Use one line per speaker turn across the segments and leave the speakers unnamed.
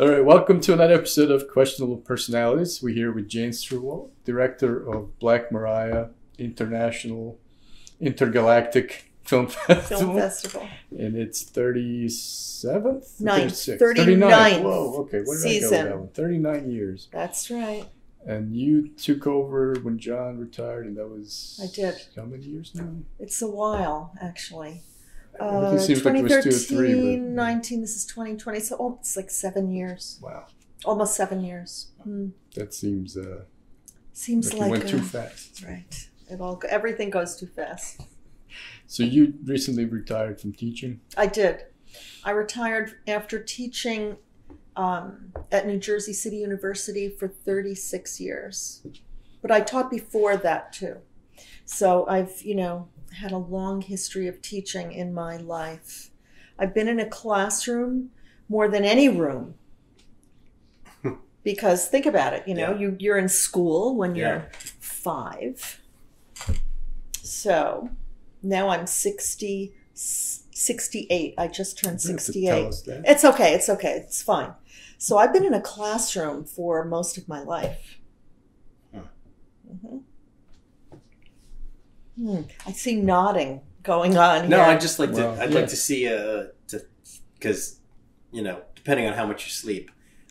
All right, welcome to another episode of Questionable Personalities. We're here with Jane Steuerwald, director of Black Maria International Intergalactic Film Festival.
Film Festival.
And it's 37th?
Ninth,
36th?
39th
Whoa, okay. Where did I go with that one? 39 years.
That's right.
And you took over when John retired, and that was.
I did.
How many years now?
It's a while, actually. Uh,
seems like it was two or three.
2013,
But,
19, this is 2020. So oh, it's like seven years.
wow.
Almost seven years. Hmm.
That seems uh,
Seems
like,
like,
it went too
uh,
fast.
Right. It all everything goes too fast.
So you recently retired from teaching?
I did. I retired after teaching um, at New Jersey City University for 36 years. But I taught before that too. So I've, you know, had a long history of teaching in my life. I've been in a classroom more than any room. Because think about it, you know,
Yeah.
you, you're in school when you're five. So now I'm 60, 68. I just turned
You don't have to
68.
Tell us that.
It's okay. It's okay. It's fine. So I've been in a classroom for most of my life.
Huh.
Mhm. Hmm. I see nodding going on
No,
here.
I just like to.
Well,
I'd
yeah.
like to see uh to because you know depending on how much you sleep,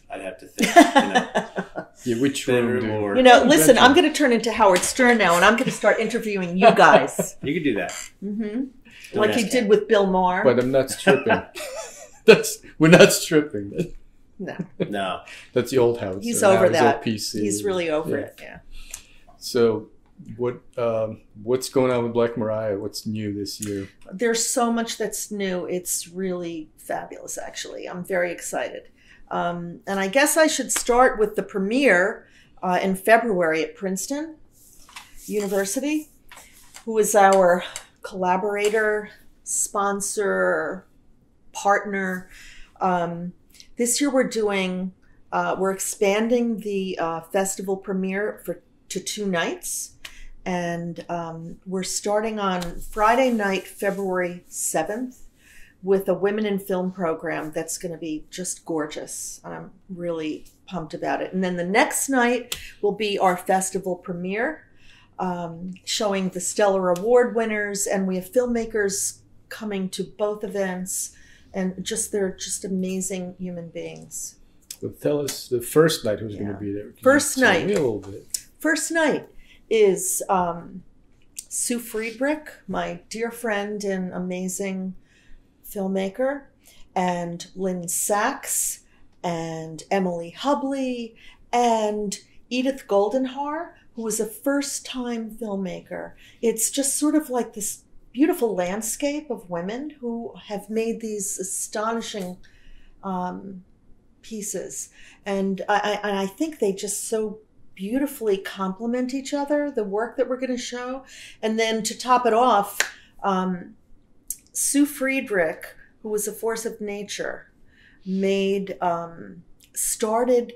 I'd have to think. You know,
Yeah, which room? do-
or
You know, listen,
Bedroom.
I'm going to turn into Howard Stern now, and I'm going to start interviewing you guys.
you could do that.
hmm Like you
ask
did with Bill Maher.
But I'm not stripping. That's we're not stripping.
no,
No,
That's the old house.
He's
So
over
all
that.
PC.
he's really over
Yeah.
it. Yeah.
So, what um, what's going on with Black Maria? What's new this year?
there's so much that's new. It's really fabulous, actually. I'm very excited. Um, and I guess I should start with the premiere uh, in February at Princeton University, who is our collaborator, sponsor, partner. Um, this year we're doing, uh, we're expanding the uh, festival premiere for to two nights and um, we're starting on Friday night, February 7th, with a Women in Film program that's going to be just gorgeous. I'm really pumped about it. And then the next night will be our festival premiere, um, showing the Stellar Award winners, and we have filmmakers coming to both events, and just they're just amazing human beings.
Well, tell us the first night who's going to be there. Can
First
tell
night.
me a little bit.
First night is um, Su Friedrich, my dear friend and amazing filmmaker, and Lynne Sachs, and Emily Hubley, and Edith Goldenhar, who was a first time filmmaker. It's just sort of like this beautiful landscape of women who have made these astonishing um, pieces. And I, I, and I think they just so beautifully complement each other, the work that we're going to show. And then to top it off, um, Su Friedrich, who was a force of nature, made, um, started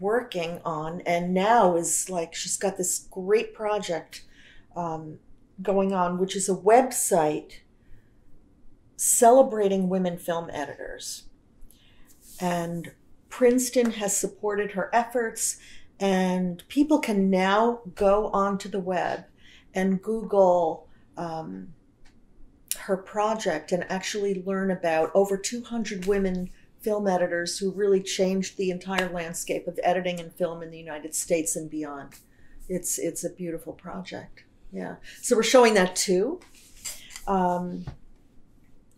working on, and now is like, she's got this great project um, going on, which is a website celebrating women film editors. And Princeton has supported her efforts, and people can now go onto the web and Google um, her project and actually learn about over 200 women film editors who really changed the entire landscape of editing and film in the United States and beyond. It's it's a beautiful project. Yeah. So we're showing that too. Um,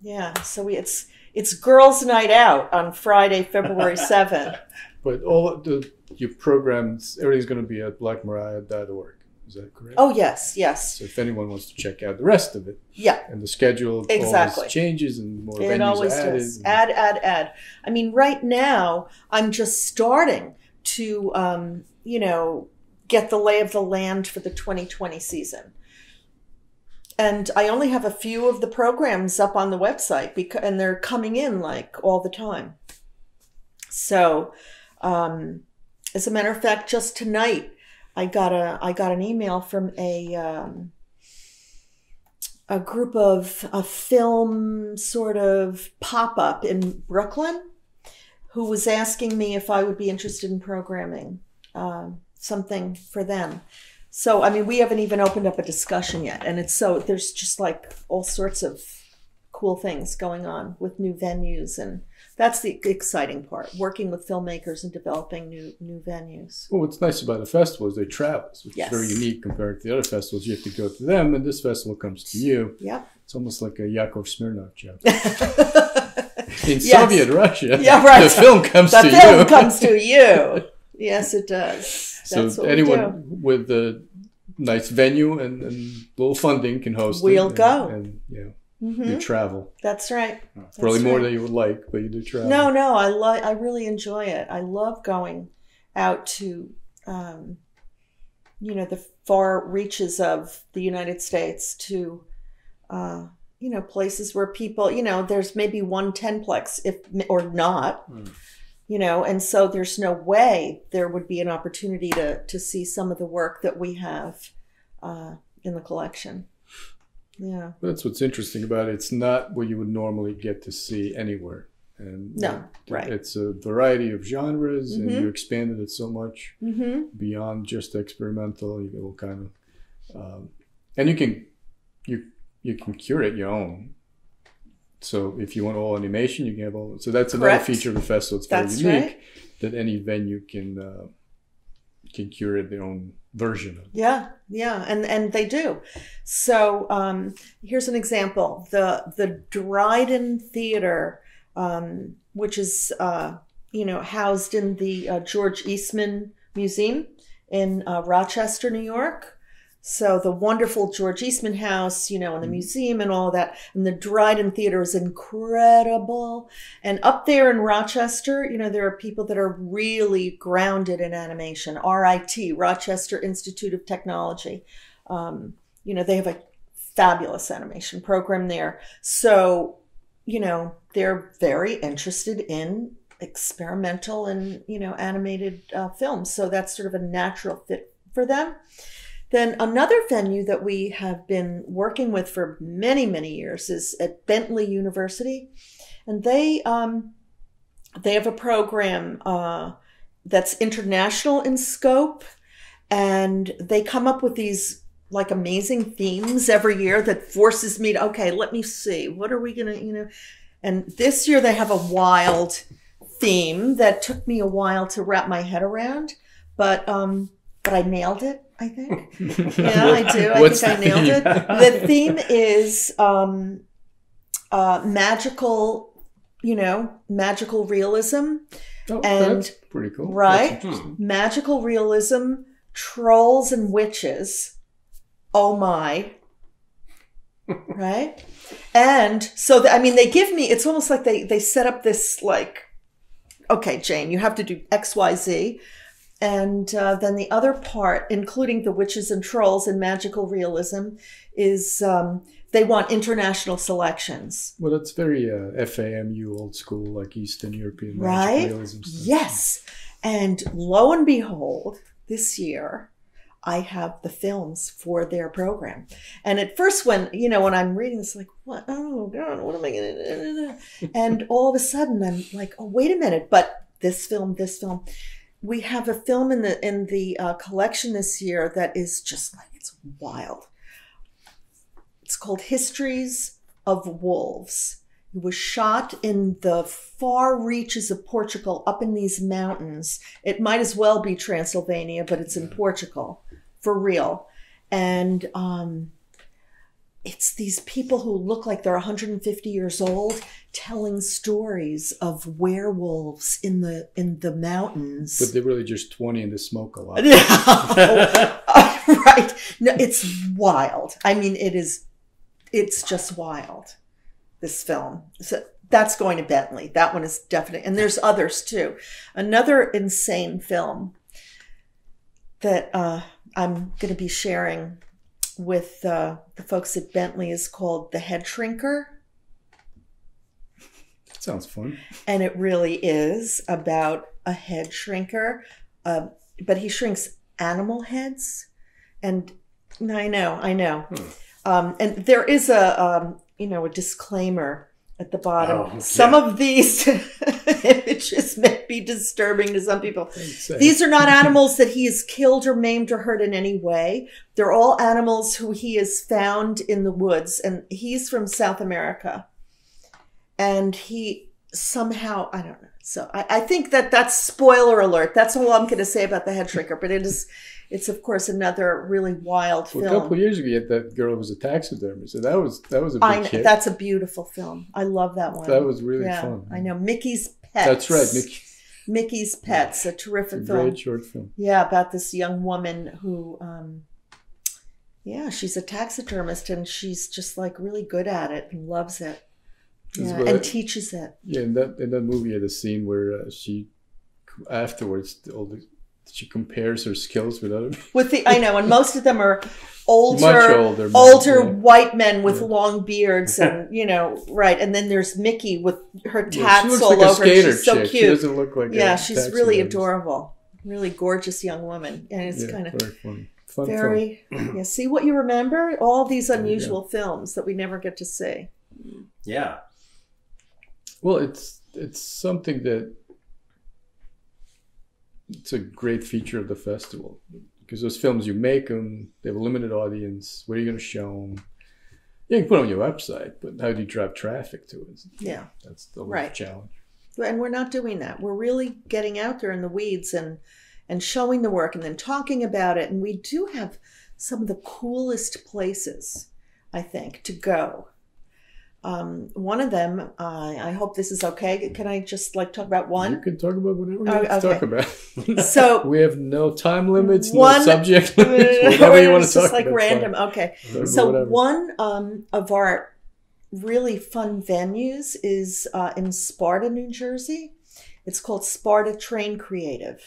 yeah. So we, it's it's girls' night out on Friday, February seventh.
But all of the your programs, everything's going to be at blackmaria.org. Is that correct?
Oh yes, yes,
So if anyone wants to check out the rest of it
yeah.
and the schedule
Exactly.
changes and more
It
venues
always
added.
does. Add, add, add. I mean, right now I'm just starting to, um, you know, get the lay of the land for the 2020 season. And I only have a few of the programs up on the website because, and they're coming in like all the time. So, um, as a matter of fact, just tonight I got a I got an email from a um, a group of a film sort of pop up in Brooklyn who was asking me if I would be interested in programming um, something for them. So, I mean, we haven't even opened up a discussion yet. And it's so, there's just like all sorts of cool things going on with new venues. And that's the exciting part working with filmmakers and developing new, new venues.
Well, what's nice about the festival is they travel, which
Yes.
is very unique compared to the other festivals. You have to go to them, and this festival comes to you.
Yep.
It's almost like a Yakov Smirnoff joke. In
Yes.
Soviet Russia,
Yeah, right.
the film comes
the
to
film
you.
comes to you. Yes, it does. That's
so
what
anyone
we do.
with the nice venue and, and little funding can host
We'll
it. and-
go.
And, yeah,
hmm
you travel.
That's right.
Probably
That's
more
right.
than you would like, but you do travel.
No, no, I love. I really enjoy it. I love going out to, um, you know, the far reaches of the United States to, uh, you know, places where people, you know, there's maybe one tenplex, if or not,
Hmm.
you know, and so there's no way there would be an opportunity to to see some of the work that we have uh, in the collection. Yeah.
That's what's interesting about it. It's not what you would normally get to see anywhere. And
No,
it-
right.
It's a variety of genres, and
Mhm.
you expanded it so much
Mm-hmm.
beyond just experimental. You get all kind of, um, and you can you you can curate your own. So if you want all animation, you can have all. So that's another feature of the festival. It's very
That's
unique
right.
that any venue can uh, can curate their own version.
Yeah, yeah, and and they do. So um, here's an example: the the Dryden Theater, um, which is uh, you know housed in the uh, George Eastman Museum in uh, Rochester, New York. So the wonderful George Eastman House, you know, and the museum and all that, and the Dryden Theater is incredible. And up there in Rochester, you know, there are people that are really grounded in animation. RIT, Rochester Institute of Technology. Um, you know, they have a fabulous animation program there. So, you know, they're very interested in experimental and, you know, animated uh, films. So that's sort of a natural fit for them. Then another venue that we have been working with for many, many years is at Bentley University. And they, um, they have a program uh, that's international in scope, and they come up with these like amazing themes every year that forces me to okay, let me see what are we gonna you know. And this year they have a wild theme that took me a while to wrap my head around, but um, but I nailed it. I think. Yeah, I do. I
What's
think I nailed
theme?
it. The theme is um, uh, magical, you know, magical realism,
Oh,
And-
pretty cool.
right? Magical realism, trolls and witches. Oh my. right? And so, the, I mean, they give me, it's almost like they, they set up this, like, okay, Jane, you have to do X, Y, Z. And uh, then the other part, including the witches and trolls and magical realism, is um, they want international selections.
Well, that's very uh, FAMU old school, like Eastern European
Right?
realism stuff.
Yes. And lo and behold, this year, I have the films for their program. And at first, when, you know, when I'm reading this, like, what? Oh, God, what am I going to do? And all of a sudden, I'm like, oh, wait a minute. But this film, this film. We have a film in the in the uh, collection this year that is just like it's wild. It's called Histories of Wolves. It was shot in the far reaches of Portugal, up in these mountains. It might as well be Transylvania, but it's in Portugal for real. And um, it's these people who look like they're 150 years old telling stories of werewolves in the in the mountains.
But they're really just 20 and they smoke a lot.
right. No, it's wild. I mean, it is, it's just wild, this film. So that's going to Bentley. That one is definitely, and there's others too. Another insane film that uh, I'm going to be sharing with uh, the folks at Bentley is called The Head Shrinker.
Sounds fun.
and it really is about a head shrinker uh, but he shrinks animal heads and i know i know
Hmm.
um, and there is a um, you know a disclaimer at the bottom.
Oh,
Some
yeah.
of these images may be disturbing to some people. These are not animals that he has killed or maimed or hurt in any way. They're all animals who he has found in the woods. And he's from South America. And he somehow, I don't know. So I, I think that that's spoiler alert. That's all I'm going to say about the head shrinker. But it is, it's of course another really wild
Well, a couple of years ago, you had that girl who was a taxidermist. So that was that was a big
I that's a beautiful film. I love that one.
that was really
yeah,
fun.
I know. Mickey's Pets.
That's right, Mickey.
Mickey's Pets, a
It's a
terrific film.
great short film.
Yeah, about this young woman who, um, yeah, she's a taxidermist and she's just like really good at it and loves it.
That's
Yeah,
what
and
I-
teaches it.
Yeah, in that in that movie, had a scene where uh, she afterwards all the, she compares her skills with other people.
With the, I know, and most of them are older,
much older, men,
older
yeah.
white men with
Yeah.
long beards, and you know, right. And then there's Mickey with her
Yeah,
tats
she looks
all
like a
over.
skater
She's so
chick. She
cute.
doesn't look like
Yeah,
a
she's really
taxidermist.
adorable, really gorgeous young woman, and it's
Yeah,
kind of
very funny. Fun film.
very. Yeah, see what you remember? All these
There you go.
unusual films that we never get to see.
Yeah.
Well, it's it's something that it's a great feature of the festival because those films you make them, they have a limited audience. Where are you going to show them? You can put it on your website, but how do you drive traffic to it?
Yeah.
That's the
Right.
challenge.
and we're not doing that we're really getting out there in the weeds and and showing the work and then talking about it and we do have some of the coolest places i think to go um, one of them uh, i hope this is okay can i just like talk about one?
You can talk about whatever you
Oh,
want to talk about.
so
we have no time limits,
One-
no subject limits, whatever you want to
it's
talk
just like
about.
random okay
about
so
whatever.
one um, of our really fun venues is uh, in Sparta, New Jersey. It's called Sparta Train Creative.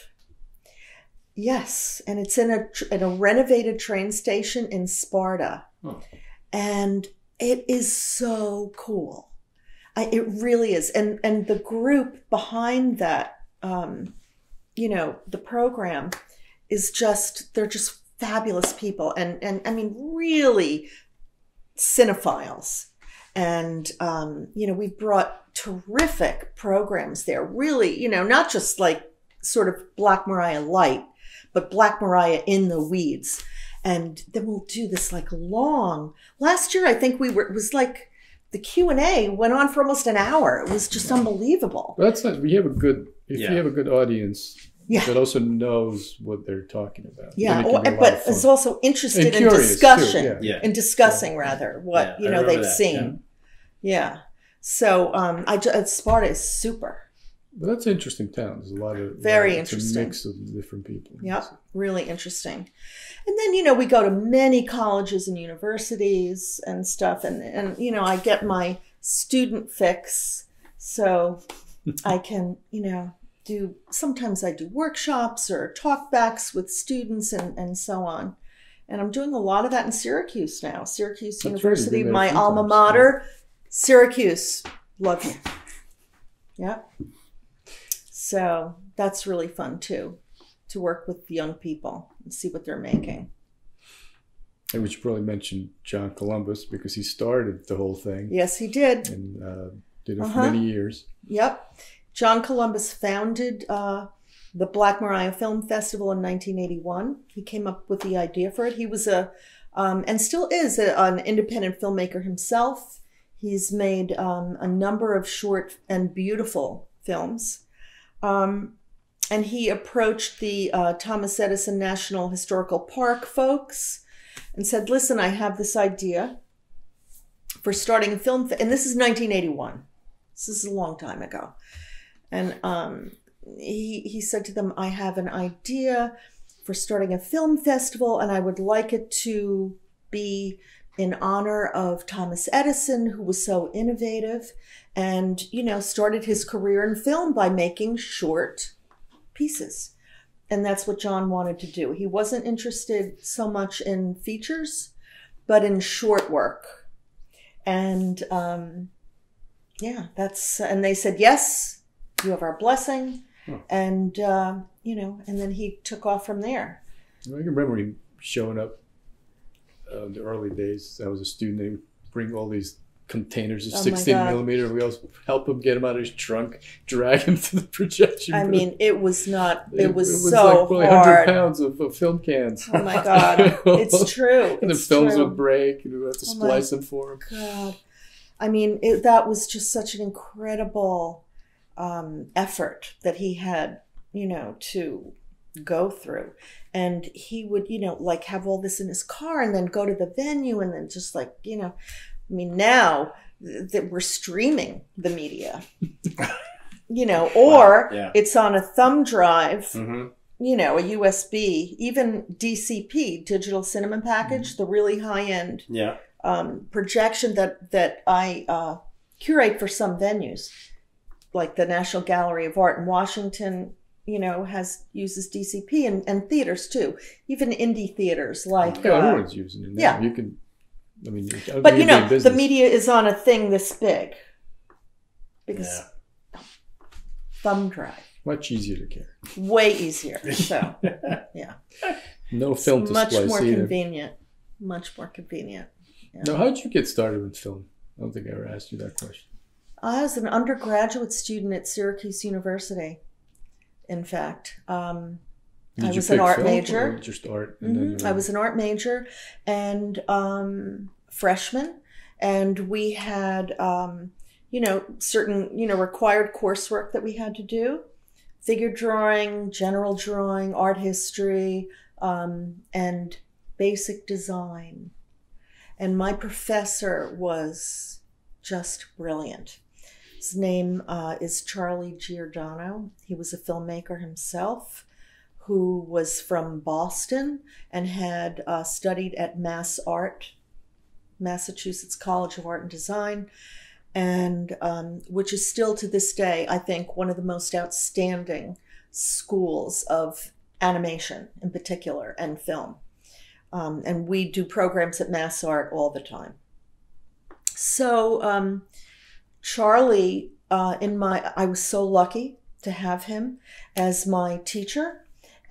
Yes, and it's in a in a renovated train station in Sparta,
Oh.
and it is so cool. I, it really is, and and the group behind that, um, you know, the program is just they're just fabulous people, and and I mean really cinephiles. And, um, you know, we've brought terrific programs there, really, you know, not just like sort of Black Maria light, but Black Maria in the weeds. And then we'll do this like long. Last year, I think we were, it was like the Q&A went on for almost an hour. It was just unbelievable.
But that's not. We have a good. If
Yeah.
you have a good audience
Yeah.
that also knows what they're talking about,
Yeah.
then
Or,
be a lot
but
of fun.
is also interested
And
in
curious, too,
discussion.
yeah.
Yeah.
In discussing rather what,
Yeah,
you know, they've
that,
seen. Yeah. So um, I ju- Sparta is super.
But that's an interesting town. There's a lot of
Very
lot- it's
interesting.
A mix of different people.
Yep, really interesting. And then you know we go to many colleges and universities and stuff, and and you know I get my student fix, so I can you know do sometimes I do workshops or talkbacks with students and and so on. And I'm doing a lot of that in Syracuse now. Syracuse
That's
University,
a
my alma
times,
mater. Syracuse, love you. Yep. So that's really fun too, to work with young people and see what they're making.
And we should probably mention John Columbus because he started the whole thing
Yes, he did.
and uh, did it
Uh-huh.
for many years.
Yep. John Columbus founded uh, the Black Maria Film Festival in 1981. He came up with the idea for it. He was a, um, and still is, a, an independent filmmaker himself. He's made um, a number of short and beautiful films. Um, and he approached the uh, Thomas Edison National Historical Park folks and said, Listen, I have this idea for starting a film, and this is 1981. This is a long time ago. And um, he, he said to them, I have an idea for starting a film festival, and I would like it to be in honor of Thomas Edison, who was so innovative and, you know, started his career in film by making short pieces. And that's what John wanted to do. He wasn't interested so much in features, but in short work. And um, yeah, that's, and they said, yes, you have our blessing.
Huh.
And, uh, you know, and then he took off from there.
I can remember him showing up uh, in the early days. I was a student. They would bring all these containers of
Oh
16 millimeter. We also help him get him out of his trunk, drag him to the projection.
I mean, it was not. It, was,
like
so
probably
hard.
pounds of, of film cans.
Oh my god, it's true.
and the films
true.
would break, and we have to
Oh
splice them for him.
God, I mean, it, that was just such an incredible um, effort that he had, you know, to go through. And he would, you know, like have all this in his car and then go to the venue and then just like, you know, I mean, now that we're streaming the media, you know, or
Wow, yeah.
it's on a thumb drive
hmm
you know, a USB, even DCP, digital cinema package, the really high end
Yeah.
um, projection that that I uh, curate for some venues, like the National Gallery of Art in Washington. You know, has uses DCP and, and theaters too, even indie theaters like.
Yeah,
uh,
everyone's using it now.
yeah.
You can, I mean,
but you know, the media is on a thing this big because
Yeah.
thumb drive
much easier to carry.
way easier. So yeah.
No film
it's much more
either.
convenient. Much more convenient.
Now, how did you get started with film? I don't think I ever asked you that question.
I was an undergraduate student at Syracuse University. In fact, um,
Did
I was an art major.
or just art.
mhm,
you
I was an art major and um, freshman, and we had, um, you know, certain, you know, required coursework that we had to do figure drawing, general drawing, art history, um, and basic design. And my professor was just brilliant. His name uh, is Charlie Giordano. He was a filmmaker himself who was from Boston and had uh, studied at Mass Art, Massachusetts College of Art and Design, and um, which is still to this day, I think, one of the most outstanding schools of animation in particular and film. Um, and we do programs at Mass Art all the time. So, um, Charlie, uh, in my, I was so lucky to have him as my teacher,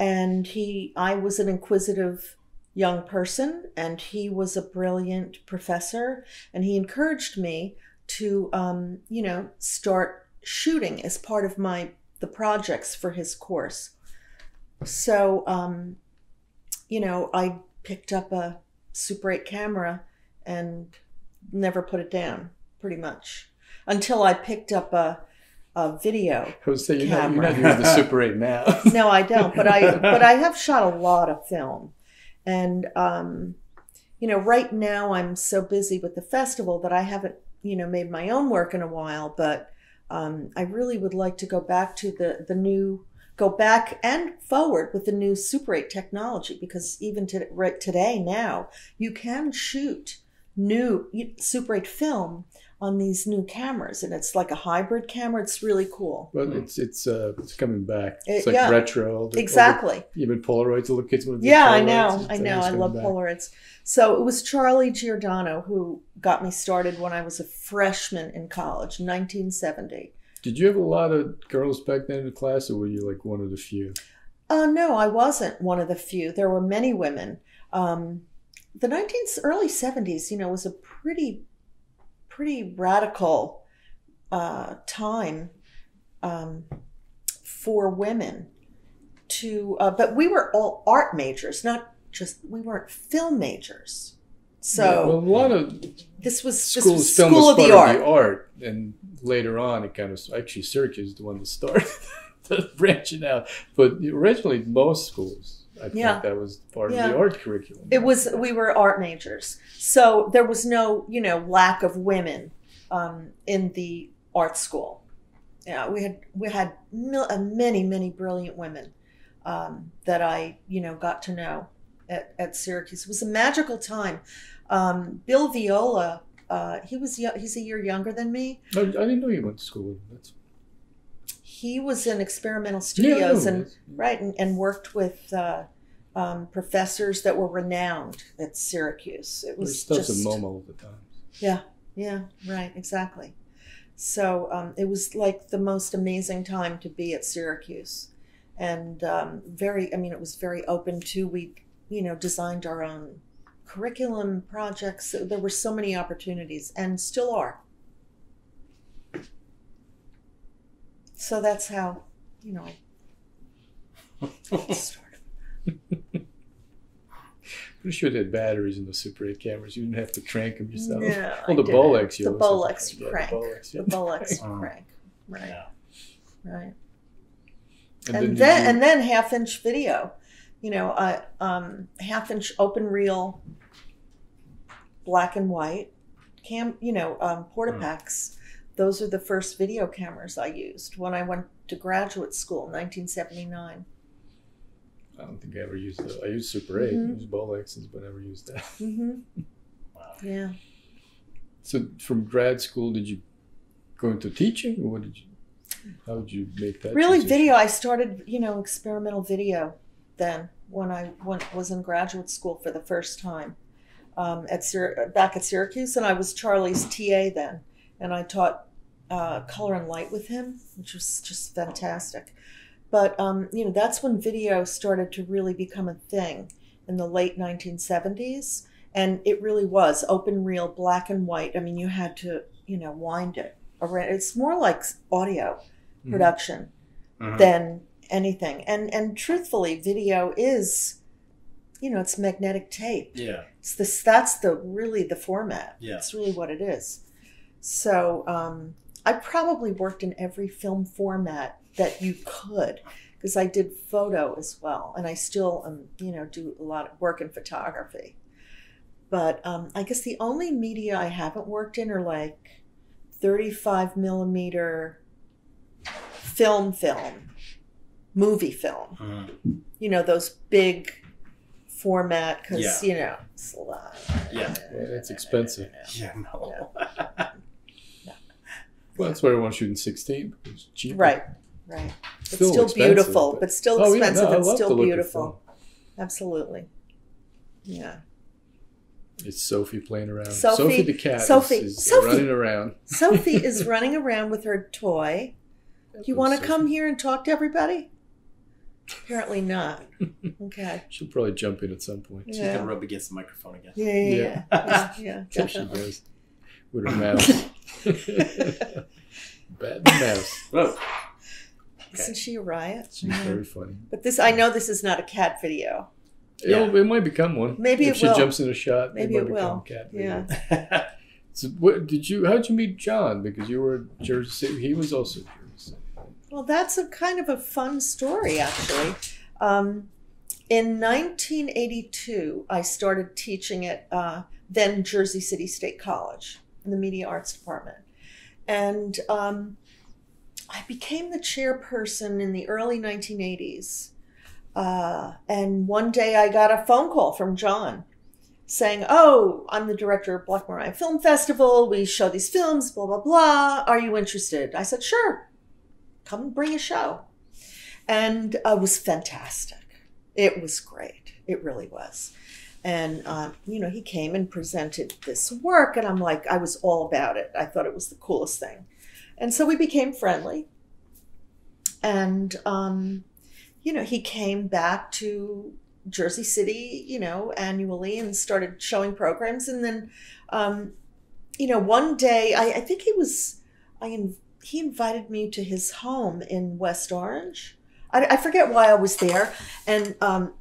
and he, I was an inquisitive young person, and he was a brilliant professor, and he encouraged me to, um, you know, start shooting as part of my the projects for his course. So, um, you know, I picked up a Super 8 camera and never put it down, pretty much, until I picked up a, a video.
I was saying, you're not, you're
camera.
not using the Super 8 now.
No, I don't, but I but I have shot a lot of film, and um, you know, right now I'm so busy with the festival that I haven't you know made my own work in a while, but um, I really would like to go back to the the new go back and forward with the new Super 8 technology because even to, right today now you can shoot new Super 8 film on these new cameras and it's like a hybrid camera it's really cool
But it's it's uh, it's coming back.
It-
It's like
yeah.
retro. all the- all the-
exactly
even Polaroids. All the kids want to do
Yeah, I know.
It's
I know. I love
back.
Polaroids. So it was Charlie Giordano who got me started when I was a freshman in college, 1970.
Did you have a lot of girls back then in the class, or were you like one of the few?
Uh, no, I wasn't one of the few. There were many women. Um, the 19 early 70s, you know, was a pretty, pretty radical uh, time um, for women to. Uh, but we were all art majors, not just we weren't film majors. So
Yeah, well, a lot of
this was this was
film
school
was
of the
part
art.
of the art, and later on it kind of actually Syracuse is the one that started branching out. But originally, most schools, I think
Yeah.
that was part
Yeah.
of the art curriculum.
It was we were art majors, so there was no you know lack of women um, in the art school. Yeah, we had we had mil- uh, many many brilliant women um, that I you know got to know at, at Syracuse. It was a magical time. Um, Bill Viola, uh, he was he's a year younger than me.
I, I didn't know you went to school. That's,
He was in experimental
Yeah,
studios and right and, and worked with. Uh, um, professors that were renowned at Syracuse. It
There's
was
stuff
just
Momo at the time.
Yeah, yeah, right, exactly. So um, it was like the most amazing time to be at Syracuse, and um, very. I mean, it was very open to. We, you know, designed our own curriculum projects. There were so many opportunities, and still are. So that's how, you know.
Pretty sure they had batteries in the Super 8 cameras. You didn't have to crank them yourself.
No,
well,
I
the
didn't.
Bolex, you
The
always
Bolex
crank.
crank.
Yeah, the Bolex, yeah.
Oh.
crank. Right.
Yeah.
Right.
And,
and
then,
then, and then half inch video you know uh, um, half inch open reel black and white cam you know um, portapacks those are the first video cameras i used when i went to graduate school in 1979
I don't think I ever used that. I used Super 8.
Mhm.
I used Bolexes, but never used that.
hmm
Wow.
yeah
So from grad school, did you go into teaching, or what did you? How did you make that?
really
transition?
video i started you know experimental video then when i went, was in graduate school for the first time um, at Syr- back at syracuse and i was charlie's ta then and i taught uh, color and light with him which was just fantastic but um, you know that's when video started to really become a thing in the late 1970s and it really was open reel black and white i mean you had to you know wind it around it's more like audio
Mhm.
production
Mhm.
than anything. And and truthfully, video is, you know, it's magnetic tape.
Yeah.
It's this that's the really the format.
Yeah.
It's really what it is. So um, I probably worked in every film format that you could because I did photo as well, and I still um you know do a lot of work in photography. But um, I guess the only media I haven't worked in are like 35 millimeter film film movie film
Mhm.
you know those big format because
Yeah.
you know it's a lot.
Yeah.
Well, that's expensive.
Yeah. No.
Well, that's why i everyone's shooting 16. It's cheaper.
right right it's
Still
still beautiful
but-
but, still
Oh, yeah,
expensive
no,
and still
to look at
beautiful absolutely yeah
It's Sophie playing around.
Sophie-
Sophie the cat is-
Sophie-
is,
Sophie.
running around.
sophie is running around with her toy do you want to come here and talk to everybody apparently not okay
She'll probably jump in at some point.
She's gonna rub against the microphone again.
yeah yeah yeah
Yeah.
yeah, yeah,
Yeah, she
definitely.
does. With her mouse. Bad mouse.
Whoa.
isn't she a riot
She's
Yeah.
very funny.
but this i know this is not a cat video
Yeah.
It'll- It might become one.
Maybe
if
it
she
will.
jumps in a shot,
Maybe
it
it
might become
will.
Cat
Yeah.
So what did you? How did you meet John? Because you were at Jersey City. He was also at Jersey City.
Well, that's a kind of a fun story, actually. Um, in 1982, I started teaching at uh, then Jersey City State College in the Media Arts Department. And um, I became the chairperson in the early 1980s. Uh, and one day I got a phone call from John saying, Oh, I'm the director of Black Maria Film Festival. We show these films, blah, blah, blah. Are you interested? I said, Sure come bring a show. And uh, it was fantastic. It was great. It really was. And, um, you know, he came and presented this work, and I'm like, I was all about it. I thought it was the coolest thing. And so we became friendly. And, um, you know, he came back to Jersey City, you know, annually and started showing programs. And then, um, you know, one day, I, I think he was, I in, he invited me to his home in West Orange. I, I forget why I was there, and um,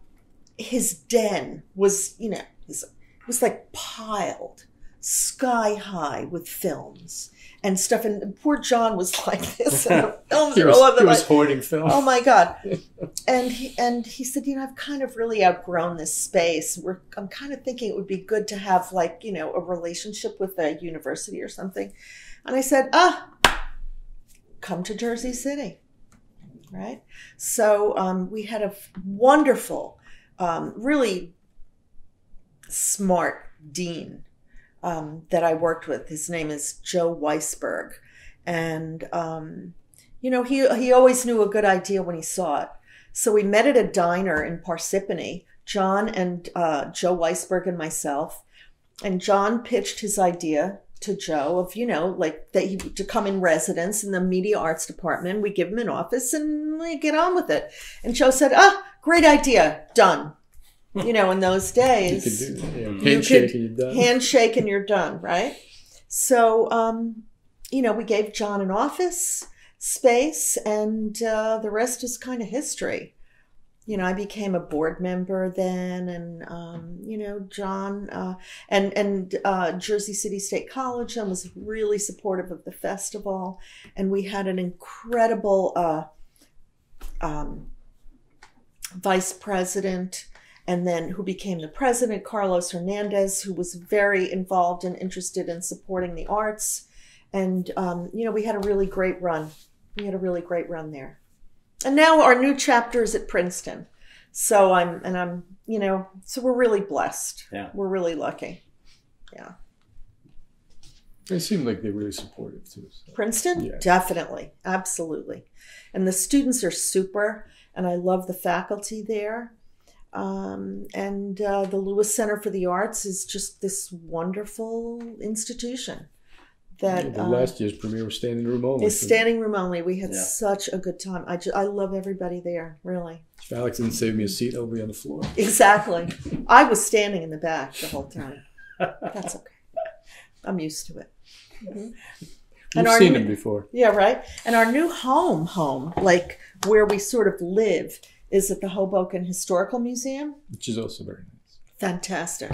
his den was, you know, his, was like piled sky high with films and stuff. And poor John was like this, and films
He was,
all over
he was hoarding film.
Oh my god! And he and he said, you know, I've kind of really outgrown this space. We're I'm kind of thinking it would be good to have like you know a relationship with a university or something. And I said, ah, come to Jersey City, right? So um, we had a wonderful, um, really smart dean um, that I worked with. His name is Joe Weisberg, and um, you know he he always knew a good idea when he saw it. So we met at a diner in Parsippany. John and uh, Joe Weisberg and myself, and John pitched his idea to Joe of you know like that he to come in residence in the media arts department. We give him an office and we get on with it. And Joe said, "Ah, great idea, done." You know, in those
You
days,
can do that. Yeah.
You
Handshake
could
and you're done.
handshake and you're done, right? So, um, you know, we gave John an office space, and uh, the rest is kind of history. You know, I became a board member then, and um, you know, John uh, and and uh, Jersey City State College and was really supportive of the festival, and we had an incredible uh, um, vice president and then who became the president, Carlos Hernandez, who was very involved and interested in supporting the arts. And, um, you know, we had a really great run. We had a really great run there. And now our new chapter is at Princeton. So I'm, and I'm, you know, so we're really blessed.
Yeah.
We're really lucky. Yeah.
They seem like they're really supportive too. so.
Princeton?
Yeah.
Definitely. Absolutely. And the students are super, and I love the faculty there. Um, and uh, the Lewis Center for the Arts is just this wonderful institution that
Yeah, the
uh,
last year's premiere was standing room only.
is standing room only. We had
Yeah.
such a good time. I, ju- I love everybody there, really.
If Alex didn't save me a seat, I'll be on the floor.
Exactly. I was standing in the back the whole time. That's okay. I'm used to it. Mhm.
You've
And
seen
new-
him before.
Yeah, right. And our new home, home, like where we sort of live, is at the Hoboken Historical Museum.
which is also very nice.
Fantastic.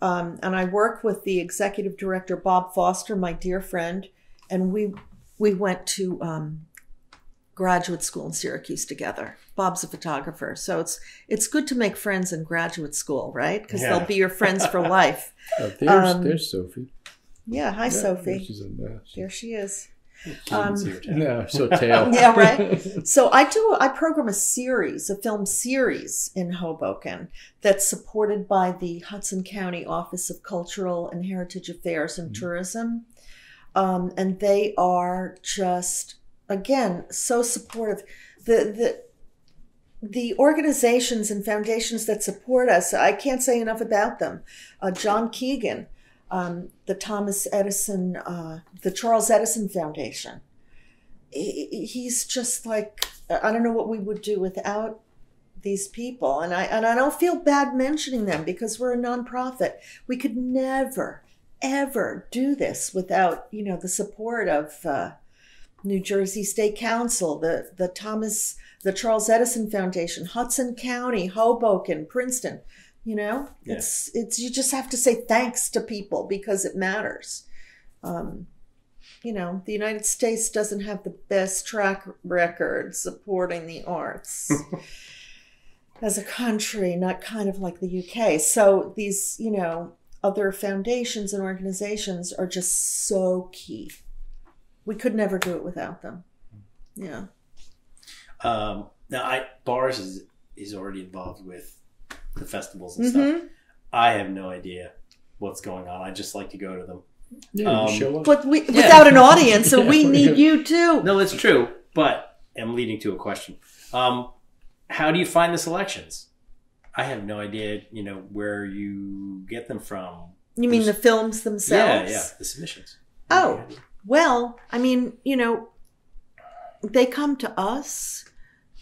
Um, and I work with the executive director, Bob Foster, my dear friend, and we we went to um, graduate school in Syracuse together. Bob's a photographer, so it's it's good to make friends in graduate school, right? Because
Yeah.
they'll be your friends for life.
Oh, there's,
Um,
there's Sophie.
Yeah, hi,
Yeah,
Sophie.
She's in there.
There she is.
Um,
No, so tail.
Yeah, right. So I do I program a series, a film series in Hoboken that's supported by the Hudson County Office of Cultural and Heritage Affairs and
Mhm.
Tourism. Um, and they are just again so supportive. The the the organizations and foundations that support us, I can't say enough about them. Uh, John Keegan, um, the Thomas Edison, uh, the Charles Edison Foundation he- he's just like I don't know what we would do without these people, and I and I don't feel bad mentioning them because we're a nonprofit. We could never ever do this without you know the support of uh, New Jersey State Council, the the Thomas the Charles Edison Foundation, Hudson County, Hoboken, Princeton. You know,
Yeah.
it's it's you just have to say thanks to people because it matters. Um, you know, the United States doesn't have the best track record supporting the arts as a country, not kind of like the UK. So these, you know, other foundations and organizations are just so key. We could never do it without them. Yeah.
Um, now, I bars is is already involved with the festivals and stuff.
Mhm.
I have no idea what's going on. I just like to go to them.
Yeah,
Um,
show up.
But we, without an audience, so we need you too.
No, it's true, but I'm leading to a question. Um, how do you find the selections? I have no idea. You know where you get them from.
You mean the films themselves?
Yeah,
themselves?
yeah, the submissions.
Oh. Well, I mean, you know, they come to us.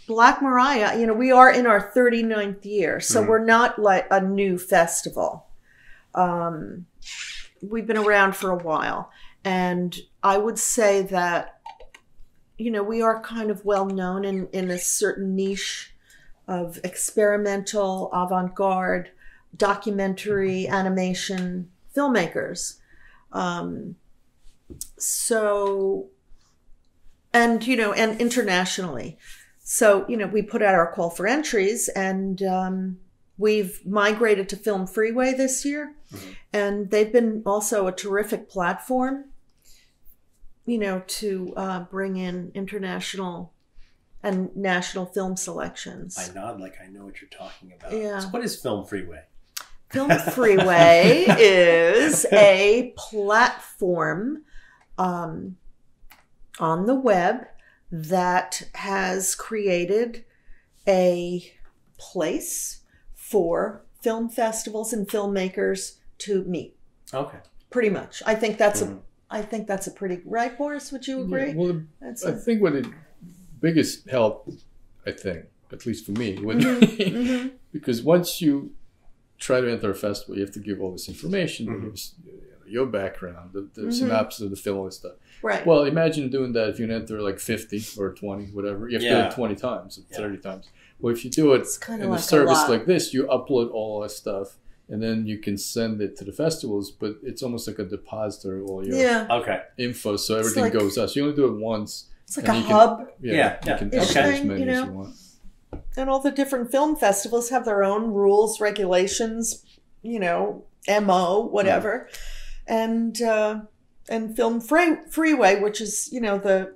Black Maria, you know, we are in our 39th year, so
Mhm.
we're not like a new festival. Um, we've been around for a while. And I would say that, you know, we are kind of well known in, in a certain niche of experimental, avant garde, documentary, animation filmmakers. Um, so and you know and internationally so you know we put out our call for entries and um, we've migrated to FilmFreeway this year
Mhm.
and they've been also a terrific platform you know to uh, bring in international and national film selections
I nod like I know what you're talking about.
Yeah.
So what is FilmFreeway?
Film Freeway is a platform um, on the web that has created a place for film festivals and filmmakers to meet.
Okay.
Pretty much, I think that's
Mhm.
a. I think that's a pretty right, Boris. Would you agree?
Yeah, well,
That's
I
a,
think what the biggest help, I think, at least for me, would
Mhm, mhm.
because once you try to enter a festival, you have to give all this information, Give, you know, your background, the, the
Mhm.
synopsis of the film and stuff.
Right.
Well, imagine doing that if you enter like 50 or 20, whatever. You have to do it 20 times,
Yeah.
30 times. Well, if you do it
it's kind of
in
like
a service
lot.
like this, you upload all that stuff and then you can send it to the festivals, but it's almost like a depository of all your
yeah,
Okay.
info, so everything
like-
goes out. So you only do it once.
it's like a
you can-
hub.
Yeah,
Yeah,
you
yeah.
can
Ish
upload as many
you
as you want.
and all the different film festivals have their own rules, regulations, you know, mo whatever, and uh, and Film Free, Freeway, which is you know the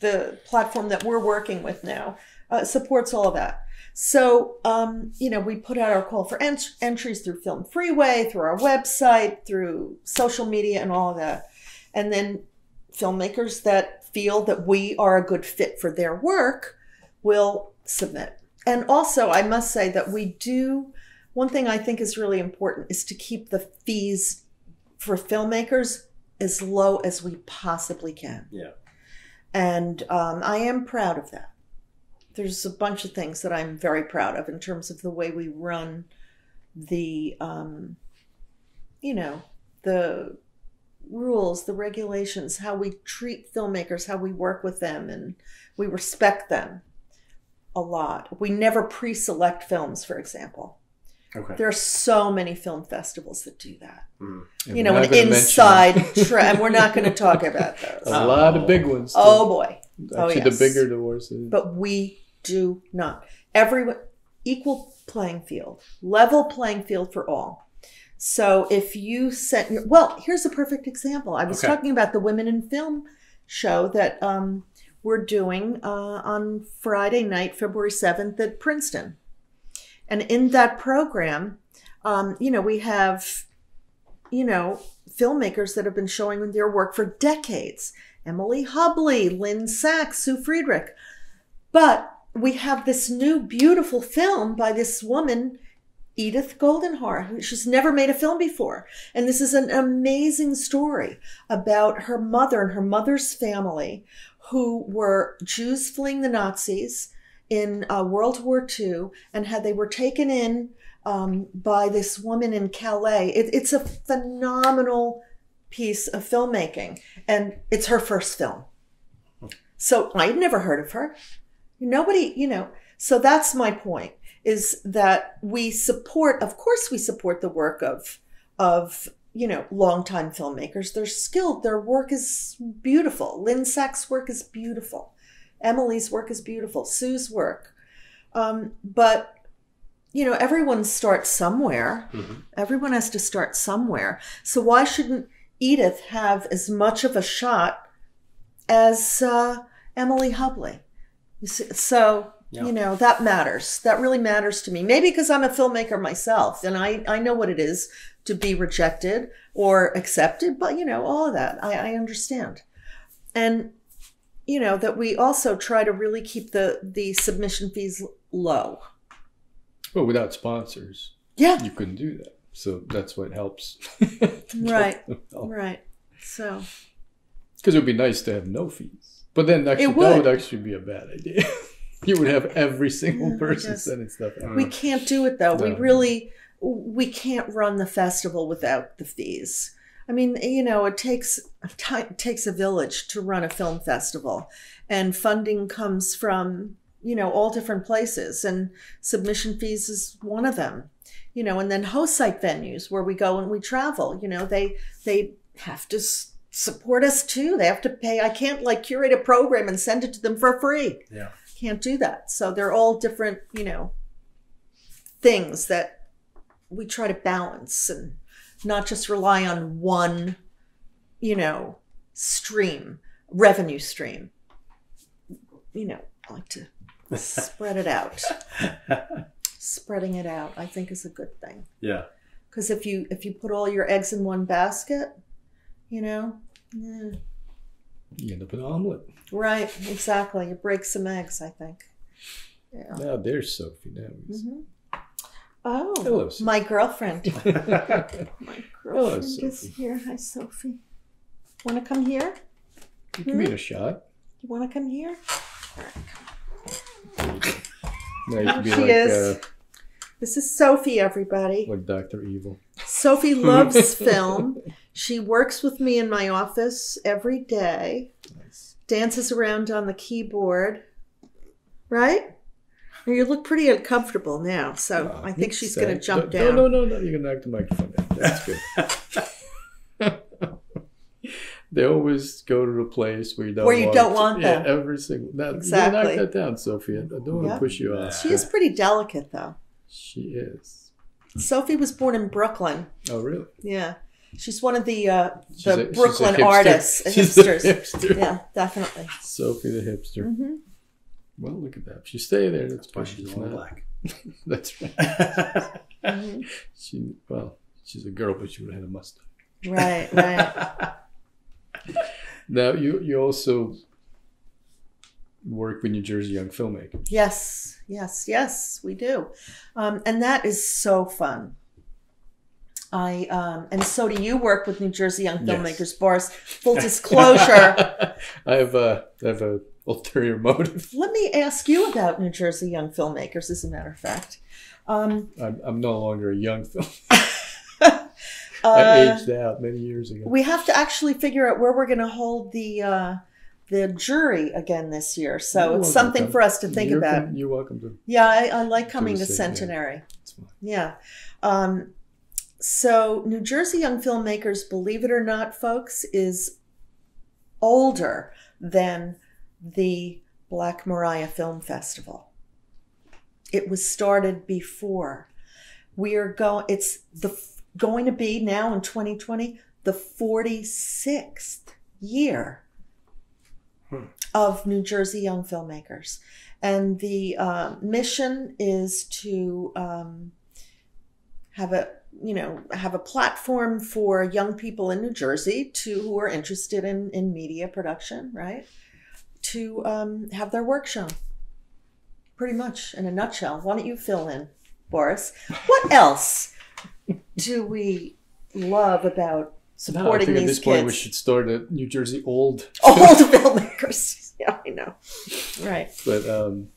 the platform that we're working with now, uh, supports all of that. So um, you know, we put out our call for ent- entries through FilmFreeway, through our website, through social media, and all of that, and then filmmakers that feel that we are a good fit for their work will submit. And also, I must say that we do one thing I think is really important is to keep the fees for filmmakers as low as we possibly can.
Yeah.
And um, I am proud of that. There's a bunch of things that I'm very proud of in terms of the way we run the, um, you know, the rules, the regulations, how we treat filmmakers, how we work with them, and we respect them a lot. We never pre select films, for example.
Okay.
There are so many film festivals that do that.
Mm.
You know, an inside tra- and we're not going to talk about
A
those.
Oh.
lot of big ones. too.
Oh boy. oh,
Actually,
yes.
the bigger the worse. it is.
But we do not. Everyone, equal playing field, level playing field for all. So if you sent your, well, here's a perfect example. I was
Okay.
talking about the Women in Film show that um, we're doing uh, on Friday night, February 7th at Princeton. And in that program, um, you know, we have, you know, filmmakers that have been showing their work for decades. Emily Hubley, Lynne Sachs, Su Friedrich. But we have this new beautiful film by this woman, Edith Goldenhar, she's never made a film before. And this is an amazing story about her mother and her mother's family who were Jews fleeing the Nazis in uh, World War II and had they were taken in um, by this woman in Calais. It, it's a phenomenal piece of filmmaking, and it's her first film. So I'd never heard of her. Nobody, you know. So that's my point: is that we support, of course, we support the work of of you know longtime filmmakers. They're skilled. Their work is beautiful. Lynne Sachs' work is beautiful. Emily's work is beautiful. Su's work, um, but you know, everyone starts somewhere.
Mhm.
Everyone has to start somewhere. So why shouldn't Edith have as much of a shot as uh, Emily Hubley? So
Yeah.
you know that matters. That really matters to me. Maybe because I'm a filmmaker myself, and I I know what it is to be rejected or accepted. But you know all of that, I, I understand. And you know that we also try to really keep the the submission fees low.
But without sponsors,
Yeah.
you couldn't do that. So that's what helps.
Right. Right. So because
it would be nice to have no fees. But then actually,
It
that
would.
would actually be a bad idea. you would have every single
Yeah,
person sending stuff out.
we can't do it though. We really we can't run the festival without the fees. I mean, you know, it takes ti takes a village to run a film festival, and funding comes from you know all different places, and submission fees is one of them. You know, and then host site venues where we go and we travel. You know, they they have to support us too. They have to pay. I can't like curate a program and send it to them for free.
Yeah.
Can't do that. So they're all different. You know, things that we try to balance and not just rely on one, you know, stream, revenue stream. You know, I like to spread it out. Spreading it out, I think, is a good thing.
yeah.
Because if you if you put all your eggs in one basket, you know, yeah,
You end up an omelet.
right, exactly. You break some eggs, I think. Yeah.
Now there's Sophie. Now he's-
hmm Oh,
Hello, Sophie.
my girlfriend. My girlfriend is
Sophie.
here. Hi, Sophie. Want to come here?
You can be in a shot.
You want to come here?
Now you can be
She
like
is.
Uh,
This is Sophie, everybody.
Like Doctor Evil.
Sophie loves film. She works with me in my office every day,
Nice.
dances around on the keyboard, right? You look pretty uncomfortable now, so
Uh,
I think she's going to jump
no,
down.
No, no, no, no. You're going can knock the microphone down. That's good. they always go to the place where you don't
Where you
want
don't
to-
want
yeah, every single. Now,
Exactly.
Knock that down, Sophia. I don't want to push you off.
She is pretty delicate, though.
She is.
Sophie was born in Brooklyn.
Oh, really?
Yeah. She's one of the uh, the
a-
Brooklyn artists,
a
hipsters.
hipster.
Yeah, definitely.
Sophie the hipster.
hmm
Well, look at that. If you stay there, that's
Why she's all black.
That's right.
hmm
She well, she's a girl, but she would have had a mustache.
Right, right.
Now you you also work with New Jersey Young Filmmakers.
Yes, yes, yes, we do. Um, and that is so fun. I um, and so do you work with New Jersey Young
Yes.
Filmmakers, Boris. Full disclosure.
I have a I have a ulterior motive.
Let me ask you about New Jersey Young Filmmakers, as a matter of fact. Um,
I'm, I'm no longer a young film.
uh,
I aged out many years ago.
we have to actually figure out where we're going to hold the uh, the jury again this year. So
You're
it's something for us to think
you're,
about.
com- You're welcome to.
Yeah, I, I like coming to
yeah.
Centenary.
Fine.
Yeah. Um, so, New Jersey Young Filmmakers, believe it or not, folks, is older than the Black Maria Film Festival. It was started before. We are going. It's the going to be now in 2020 the 46th year
Hmm.
of New Jersey Young Filmmakers, and the uh, mission is to um, have a you know have a platform for young people in New Jersey to who are interested in in media production, right? To um, have their work shown. Pretty much in a nutshell. Why don't you fill in, Boris? What else do we love about supporting
No, I think at
these
this point we should start a New Jersey old.
Old filmmakers. Yeah, I know. Right.
But um,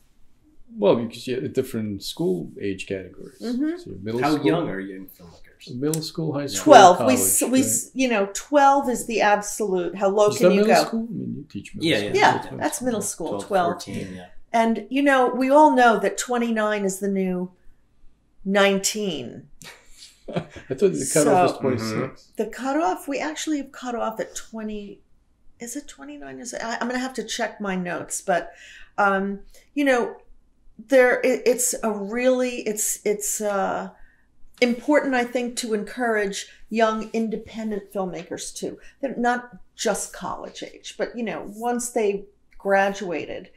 well, because you have different school age categories.
Mhm.
So middle
How
school,
young are young filmmakers?
Middle school, high school,
12 we
college,
s we
right?
s you know 12 is the absolute how low
Is
can
that
you
middle
go
school? I mean, you teach middle
Yeah,
school.
yeah.
yeah that's middle school 12,
14, yeah.
and you know we all know that 29 is the new 19
I thought the cutoff
So-
was 26.
the cutoff we actually have cut off at 20 is it 29 is it, I, i'm gonna have to check my notes but um you know there it, it's a really it's it's uh important i think to encourage young independent filmmakers too they're not just college age but you know once they graduated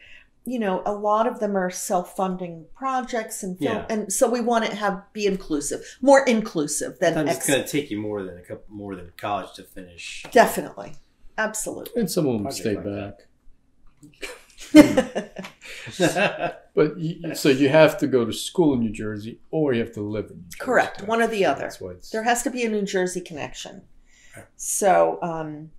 you know a lot of them are self-funding projects and film
Yeah.
and so we want to have be inclusive more inclusive than
Sometimes
ex-
it's going to take you more than a couple more than college to finish.
definitely absolutely
And some of them stay
like
back. But you, so you have to go to school in New Jersey or you have to live in New Jersey.
Correct, one or the other.
That's why it's
there has to be a New Jersey connection. So, um,